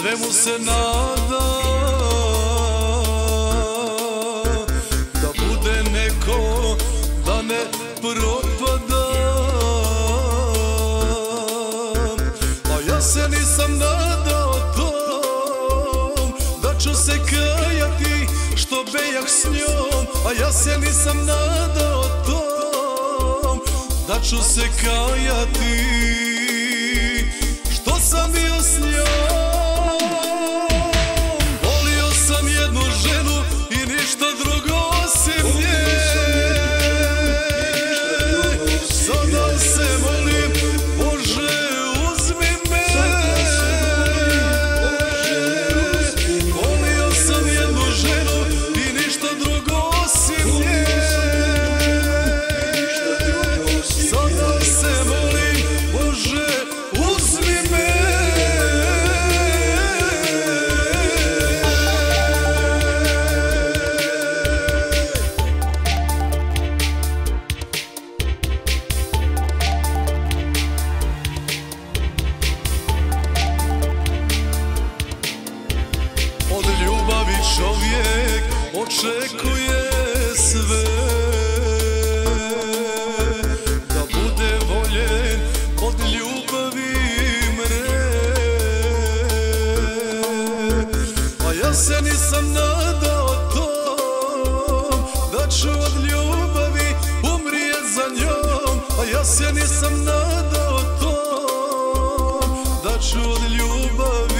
svemu se nada. Da bude neko, da ne propada. A ja se nisam nadao tom Da ću se kajati što bejah s njom. A ja se nisam nadao tom Da ću se kajati očekuje sve. Da bude voljen od ljubavi mre. A ja se nisam nadao tom Da ću od ljubavi umrijet za njom. A ja se nisam nadao tom Da ću od ljubavi